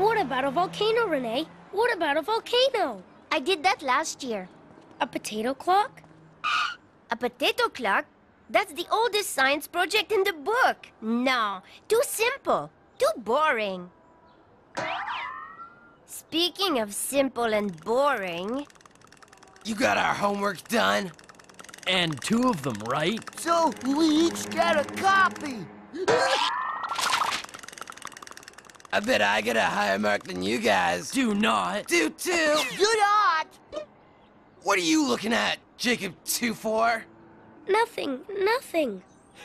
What about a volcano, Renee? What about a volcano? I did that last year. A potato clock? A potato clock? That's the oldest science project in the book. No, too simple. Too boring. Speaking of simple and boring... You got our homework done? And two of them, right? So we each get a copy. I bet I get a higher mark than you guys. Do not. Do too. Do not. What are you looking at, Jacob 2-4? Nothing, nothing.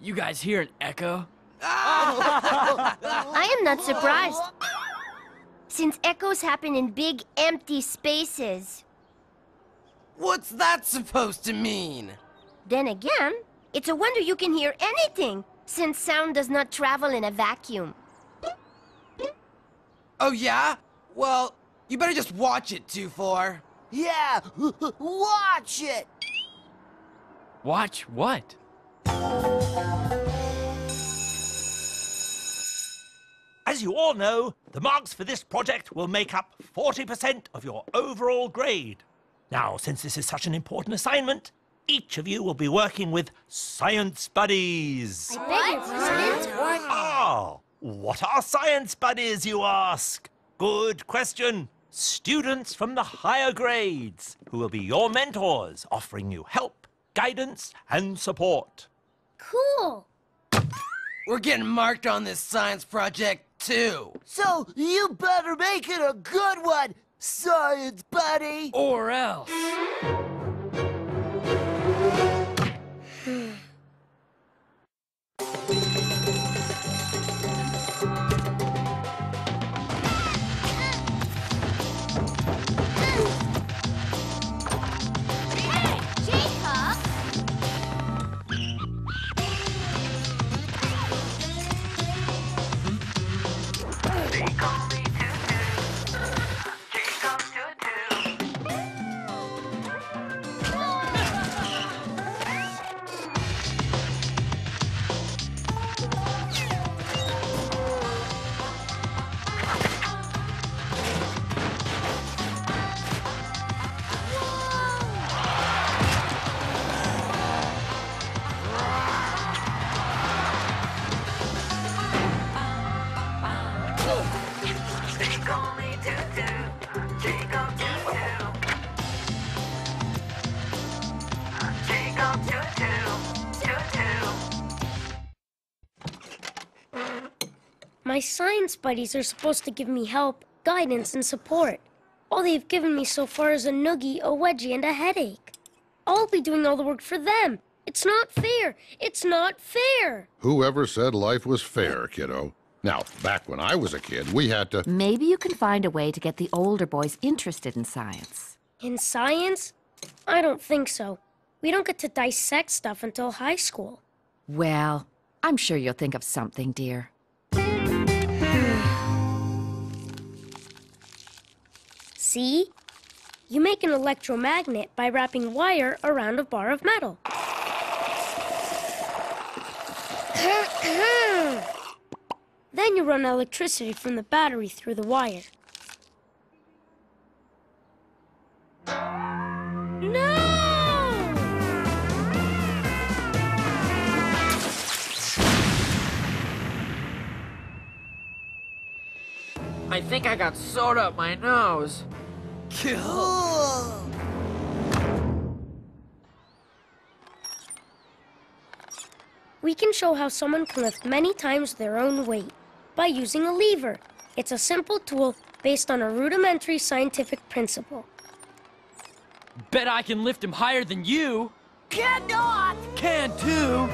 you guys hear an echo? I am not surprised. Since echoes happen in big, empty spaces. What's that supposed to mean? Then again, it's a wonder you can hear anything, since sound does not travel in a vacuum. Oh yeah? Well, you better just watch it, 2-4. Yeah, watch it. Watch what? As you all know, the marks for this project will make up 40% of your overall grade. Now, since this is such an important assignment, each of you will be working with science buddies. Ah, what are science buddies, you ask? Good question. Students from the higher grades who will be your mentors, offering you help, guidance, and support. Cool. We're getting marked on this science project, too. So you better make it a good one, science buddy. Or else. My science buddies are supposed to give me help, guidance, and support. All they've given me so far is a noogie, a wedgie, and a headache. I'll be doing all the work for them. It's not fair. It's not fair. Whoever said life was fair, kiddo? Now, back when I was a kid, we had to... Maybe you can find a way to get the older boys interested in science. In science? I don't think so. We don't get to dissect stuff until high school. Well, I'm sure you'll think of something, dear. See? You make an electromagnet by wrapping wire around a bar of metal. then you run electricity from the battery through the wire. No! I think I got soda up my nose. Kill. We can show how someone can lift many times their own weight by using a lever. It's a simple tool based on a rudimentary scientific principle. Bet I can lift him higher than you. Cannot. Can too.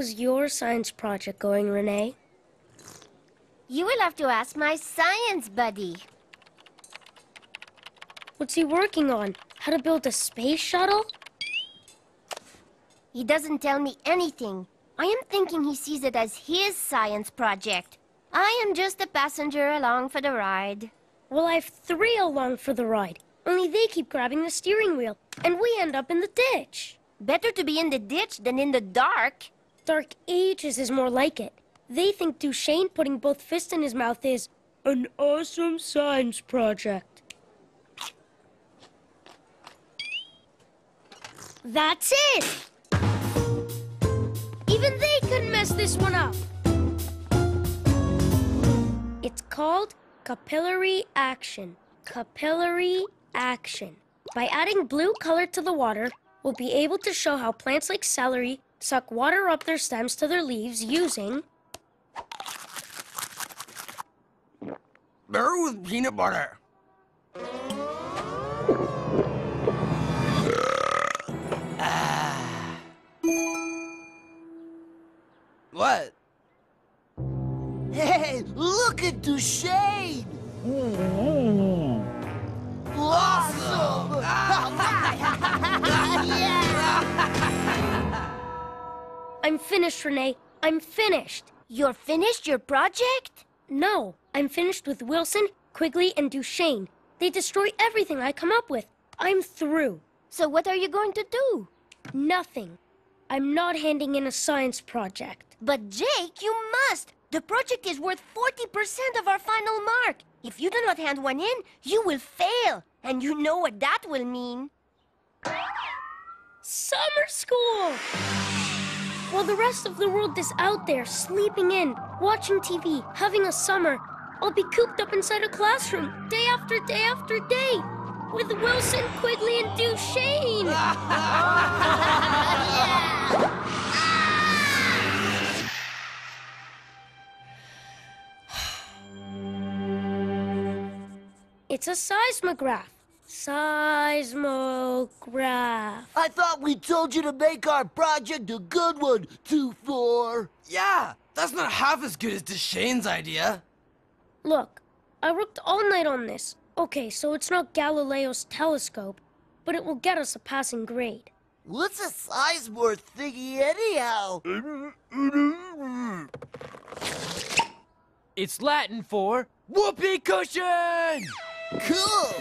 How's your science project going, Renee? You will have to ask my science buddy. What's he working on? How to build a space shuttle? He doesn't tell me anything. I am thinking he sees it as his science project. I am just a passenger along for the ride. Well, I've three along for the ride. Only they keep grabbing the steering wheel, and we end up in the ditch. Better to be in the ditch than in the dark. Dark Ages is more like it. They think Duchesne putting both fists in his mouth is an awesome science project. That's it! Even they couldn't mess this one up. It's called capillary action. Capillary action. By adding blue color to the water, we'll be able to show how plants like celery suck water up their stems to their leaves using Burr with peanut butter. Ah. What? Hey, look at Duchesne! Awesome! I'm finished, Renee. I'm finished. You're finished your project? No, I'm finished with Wilson, Quigley, and Duchesne. They destroy everything I come up with. I'm through. So what are you going to do? Nothing. I'm not handing in a science project. But Jake, you must! The project is worth 40% of our final mark. If you do not hand one in, you will fail. And you know what that will mean. Summer school! While the rest of the world is out there sleeping in, watching TV, having a summer, I'll be cooped up inside a classroom day after day after day with Wilson, Quigley, and Duchesne. It's a seismograph. Seismograph. I thought we told you to make our project a good one, 2-4. Yeah, that's not half as good as Duchesne's idea. Look, I worked all night on this. Okay, so it's not Galileo's telescope, but it will get us a passing grade. What's a Sizemore thingy anyhow? It's Latin for whoopee cushion! Cool!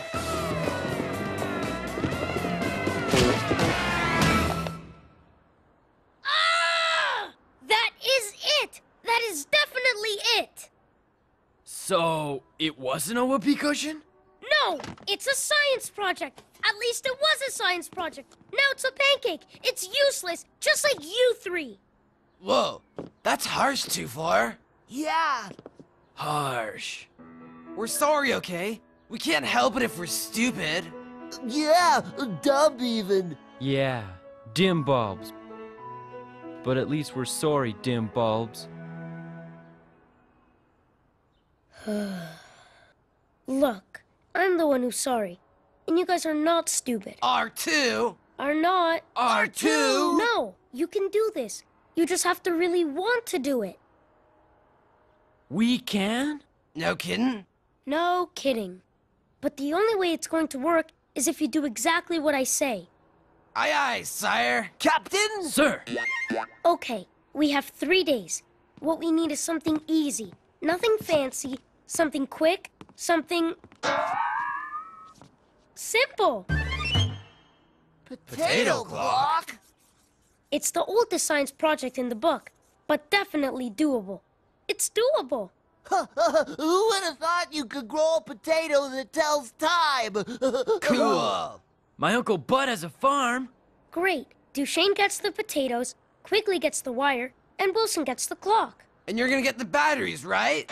So, it wasn't a whoopee cushion? No, it's a science project. At least it was a science project. Now it's a pancake. It's useless, just like you three. Whoa, that's harsh, too far. Yeah, Harsh. We're sorry, okay? We can't help it if we're stupid. yeah, dumb even. Yeah, dim bulbs. But at least we're sorry, dim bulbs. Look, I'm the one who's sorry. And you guys are not stupid. R2? Are not. R2? No, you can do this. You just have to really want to do it. We can? No kidding? No kidding. But the only way it's going to work is if you do exactly what I say. Aye aye, sire. Captain? Sir! Okay, we have three days. What we need is something easy. Nothing fancy. Something quick. Something. Simple. Potato clock? It's the oldest science project in the book, but definitely doable. It's doable. Who would have thought you could grow a potato that tells time? Cool. My Uncle Bud has a farm. Great. Duchesne gets the potatoes, Quigley gets the wire, and Wilson gets the clock. And you're gonna get the batteries, right?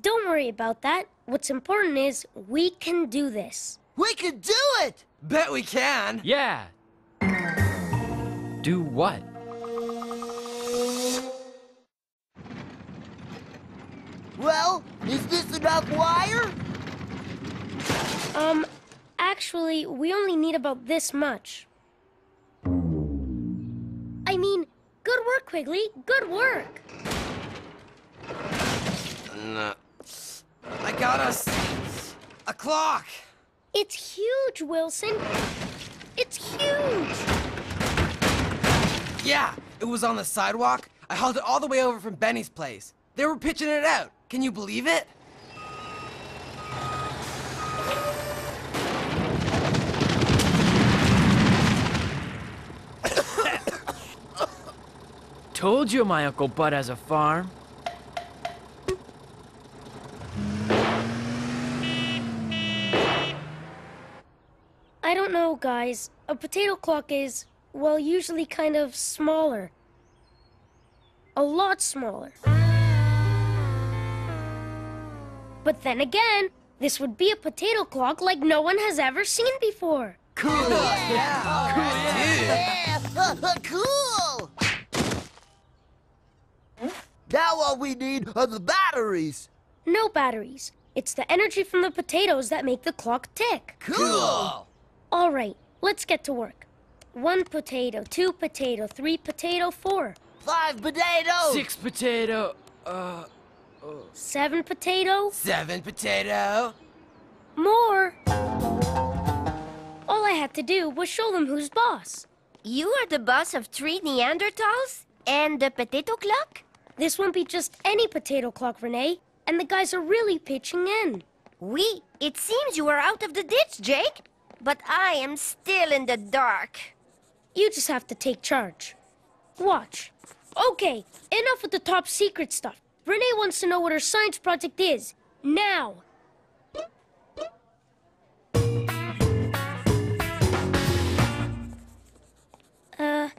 Don't worry about that. What's important is we can do this. we can do it! Bet we can. Yeah. Do what? Well, is this enough wire? Um, actually, we only need about this much. I mean, good work, Quigley. Good work. No. I got us a clock. It's huge, Wilson. It's huge. Yeah, it was on the sidewalk. I hauled it all the way over from Benny's place. They were pitching it out. Can you believe it? Told you my Uncle Bud has a farm. Don't know, guys. A potato clock is, well, usually kind of smaller. A lot smaller. But then again, this would be a potato clock like no one has ever seen before. Cool. Yeah! Cool! Yeah! Yeah, cool. Now all we need are the batteries. No batteries. It's the energy from the potatoes that make the clock tick. Cool. All right, let's get to work. One potato, two potato, three potato, four. Five potatoes. Six potato. Uh. Seven potato, Seven potato. more. All I had to do was show them who's boss. You are the boss of three Neanderthals and the potato clock? This won't be just any potato clock, Renee, and the guys are really pitching in. We, it seems you are out of the ditch, Jake. But I am still in the dark. You just have to take charge. Watch. Okay, enough with the top secret stuff. Renee wants to know what her science project is. Now. Uh,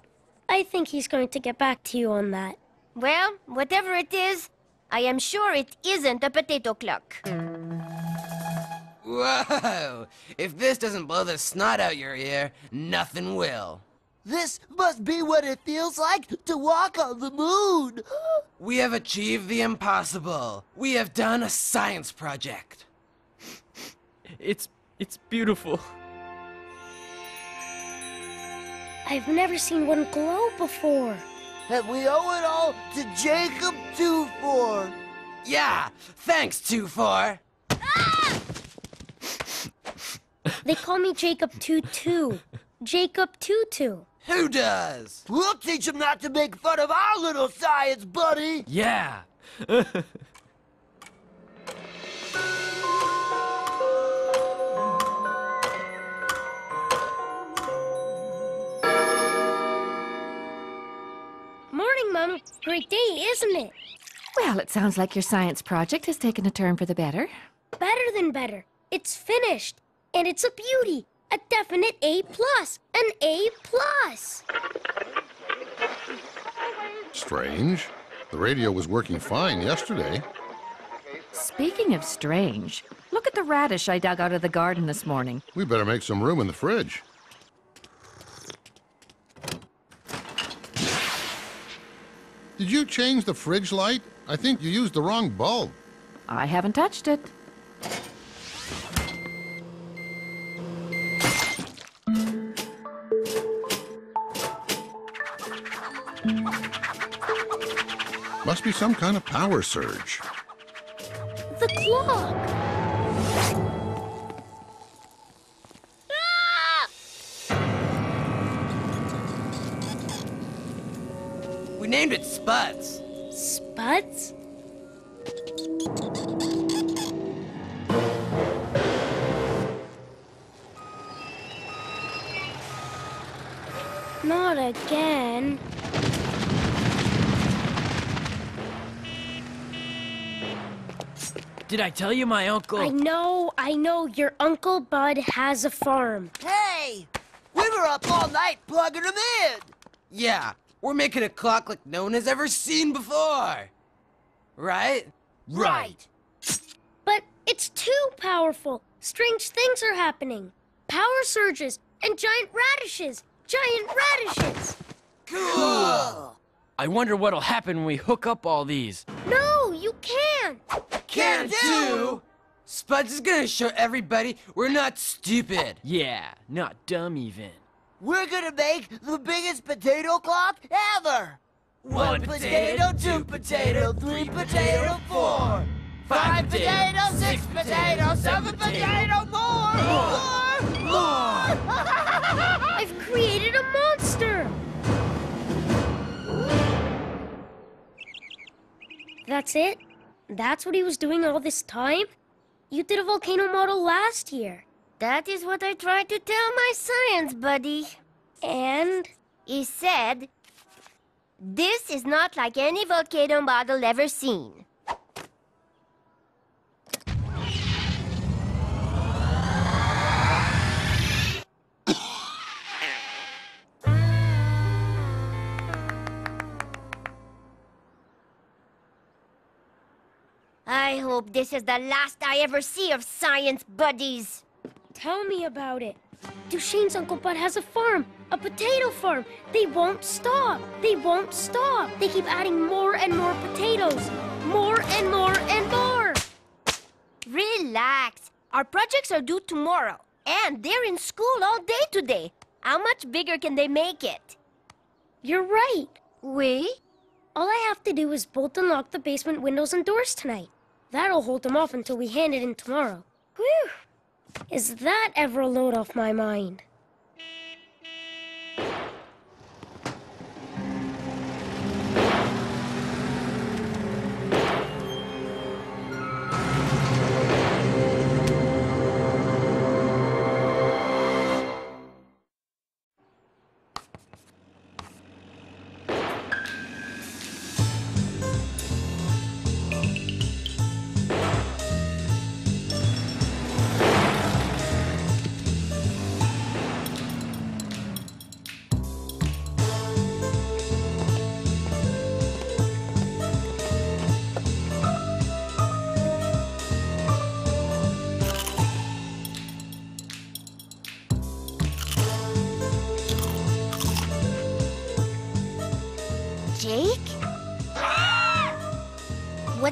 I think he's going to get back to you on that. Well, whatever it is, I am sure it isn't a potato clock. Whoa! If this doesn't blow the snot out your ear, nothing will. This must be what it feels like to walk on the moon. We have achieved the impossible. We have done a science project. It's it's beautiful. I've never seen one glow before. And we owe it all to Jacob Twofor. Yeah, thanks, 2-4. They call me Jacob Two-Two. Jacob Two-Two. Who does? We'll teach him not to make fun of our little science buddy. Yeah. Morning, Mom. Great day, isn't it? Well, it sounds like your science project has taken a turn for the better. Better than better. It's finished. And it's a beauty. A definite A plus. An A plus. Strange. The radio was working fine yesterday. Speaking of strange, look at the radish I dug out of the garden this morning. We better make some room in the fridge. Did you change the fridge light? I think you used the wrong bulb. I haven't touched it. Must be some kind of power surge. The clock. Ah! We named it Spuds. Spuds? Not again. Did I tell you my uncle? I know, I know, your Uncle Bud has a farm. Hey, we were up all night plugging them in. Yeah, we're making a clock like no one has ever seen before. Right? Right. But it's too powerful. Strange things are happening. Power surges and giant radishes. Giant radishes. Cool. I wonder what'll happen when we hook up all these. No, you can't can do! Spuds is gonna show everybody we're not stupid. Yeah, not dumb even. We're gonna make the biggest potato clock ever! One, One potato, potato, two potato, three potato, four. Five potato, six potato, seven potato, more, more, more! I've created a monster! That's it? That's what he was doing all this time? You did a volcano model last year. That is what I tried to tell my science buddy. And He said, This is not like any volcano model ever seen. I hope this is the last I ever see of science buddies. tell me about it. Duchesne's Uncle Bud has a farm, a potato farm. They won't stop. They won't stop. They keep adding more and more potatoes. More and more and more. Relax. Our projects are due tomorrow, and they're in school all day today. How much bigger can they make it? You're right. We? All I have to do is bolt and lock the basement windows and doors tonight. That'll hold them off until we hand it in tomorrow. Whew! Is that ever a load off my mind?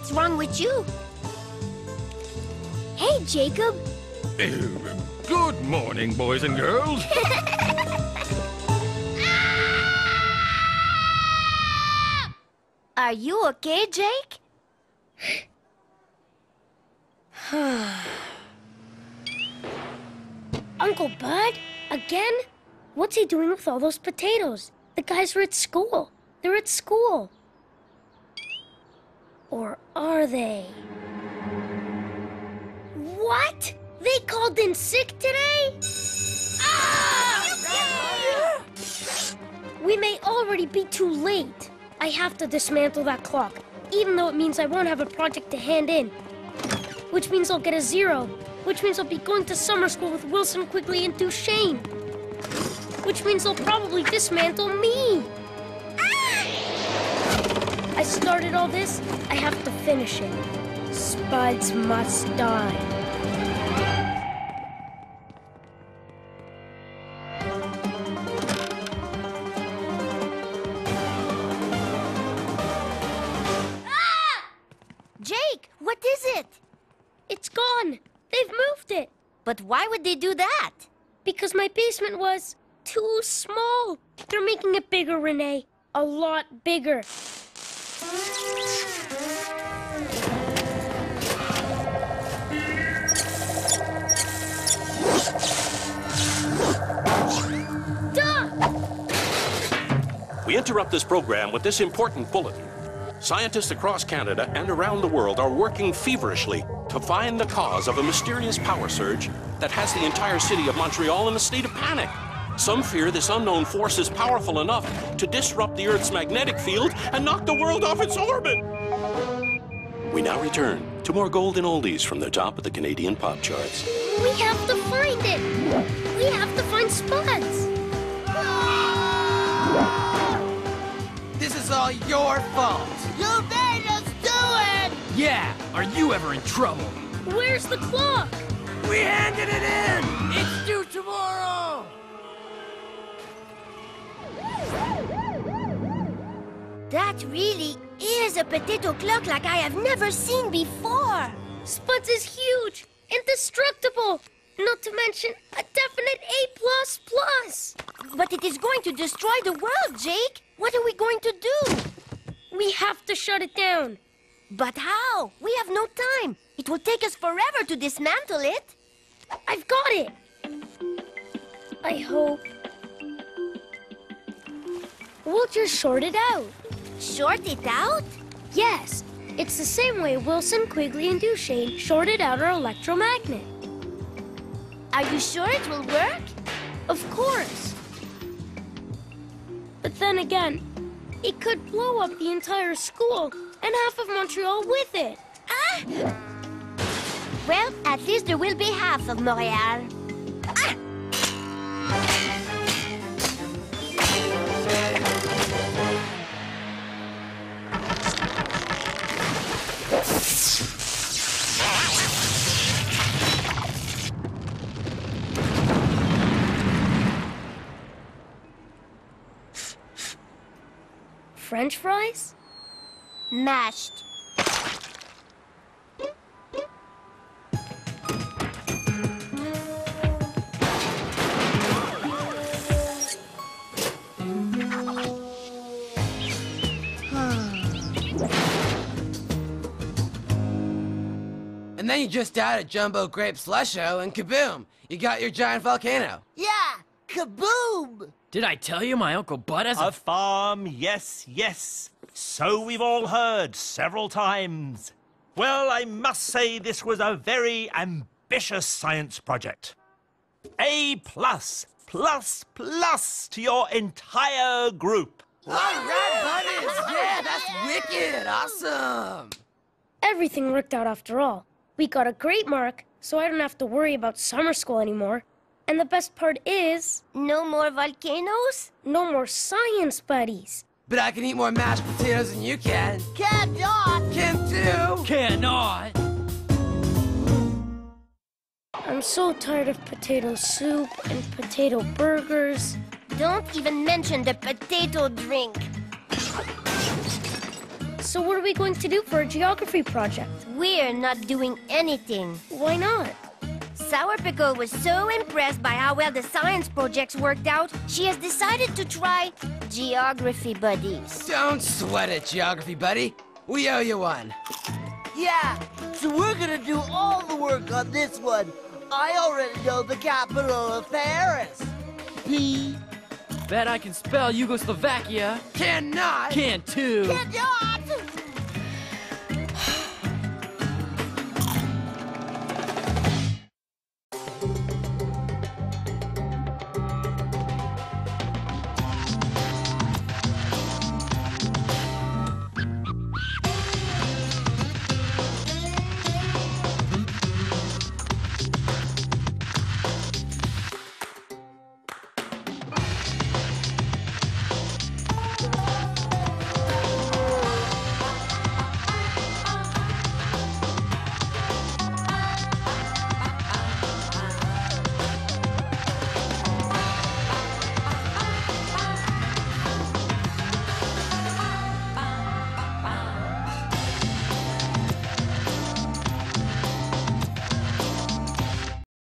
What's wrong with you? Hey, Jacob. Good morning, boys and girls. Are you okay, Jake? Uncle Bud? Again? What's he doing with all those potatoes? The guys are at school. They're at school. Or are they? What? They called in sick today? Ah! We may already be too late. I have to dismantle that clock, even though it means I won't have a project to hand in. Which means I'll get a zero. Which means I'll be going to summer school with Wilson Quigley and Duchesne. Which means they'll probably dismantle me. I started all this, I have to finish it. Spuds must die. Ah! Jake, what is it? It's gone. They've moved it. But why would they do that? Because my basement was too small. They're making it bigger, Renee. A lot bigger. We interrupt this program with this important bulletin. Scientists across Canada and around the world are working feverishly to find the cause of a mysterious power surge that has the entire city of Montreal in a state of panic. Some fear this unknown force is powerful enough to disrupt the Earth's magnetic field and knock the world off its orbit. We now return to more golden oldies from the top of the Canadian pop charts. We have to find it. We have to find Spuds. This is all your fault. You made us do it! Yeah, are you ever in trouble? Where's the clock? We handed it in! It's due tomorrow! That really is a potato clock like I have never seen before. Spuds is huge, indestructible. Not to mention a definite A plus plus. But it is going to destroy the world, Jake. What are we going to do? We have to shut it down. But how? We have no time. It will take us forever to dismantle it. I've got it. I hope. We'll just short it out. Short it out? Yes. It's the same way Wilson, Quigley, and Duchesne shorted out our electromagnet. Are you sure it will work? Of course. But then again, it could blow up the entire school and half of Montreal with it. Ah! Well, at least there will be half of Montreal. French fries? Mashed. And then you just add a jumbo grape slusho, and kaboom! You got your giant volcano. Yeah, kaboom! Did I tell you my Uncle Bud has a... A farm, yes, yes. So we've all heard several times. Well, I must say this was a very ambitious science project. A plus, plus, plus to your entire group. All right, buddies! Yeah, that's wicked! Awesome! Everything worked out after all. We got a great mark, so I don't have to worry about summer school anymore. And the best part is, No more volcanoes? no more science buddies. But I can eat more mashed potatoes than you can. Cannot! Can too! Cannot! I'm so tired of potato soup and potato burgers. Don't even mention the potato drink. So what are we going to do for a geography project? We're not doing anything. Why not? Sour Pickle was so impressed by how well the science projects worked out, she has decided to try geography buddies. Don't sweat it, geography buddy. We owe you one. Yeah, so we're gonna do all the work on this one. I already know the capital of Paris. P. Bet I can spell Yugoslovakia. Cannot! Can too. Cannot!